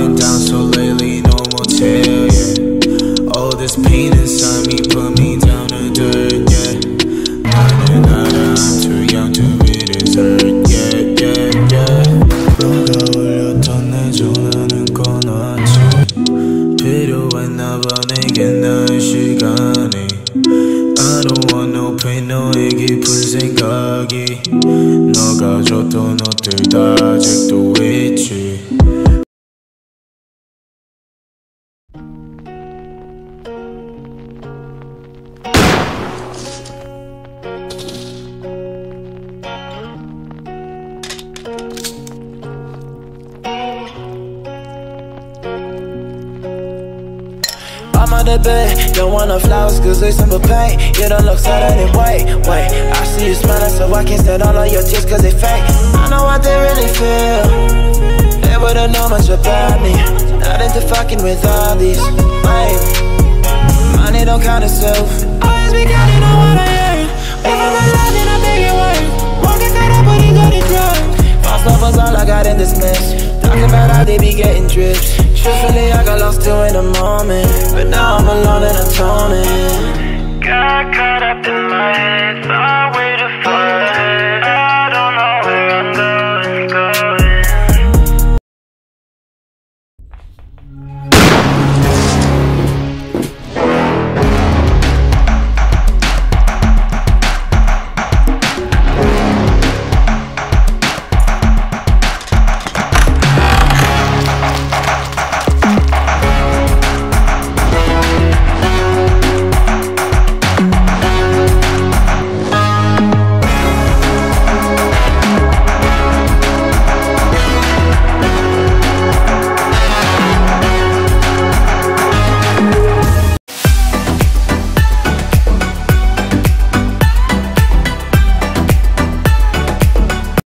been down so lately, no motel, yeah. All this pain inside me put me down to dirt, yeah. Nah, nah, nah, nah, I'm too young to be this hurt, yeah, yeah, yeah. 너가 울렸던 내 전화는 꺼놨지. 필요했나 봐 내게 나의 시간이. I don't want no pain 너의 깊은 생각이 너가 줬던 옷들 다 아직도 있지 On the bed, don't want no flowers cause they simple pain You don't look sad anyway, wait I see you smiling so I can't stand all of your tears cause they fake. I know what they really feel. They wouldn't know much about me. Not into fucking with all these, wait Money don't count itself. Always be counting on what I earn. If I'm alive then I make it work Won't get caught up when you got it drunk False love was all I got in this mess. Talking about how they be getting drips Truthfully, I got lost too in the moment. But now alone and I'm Got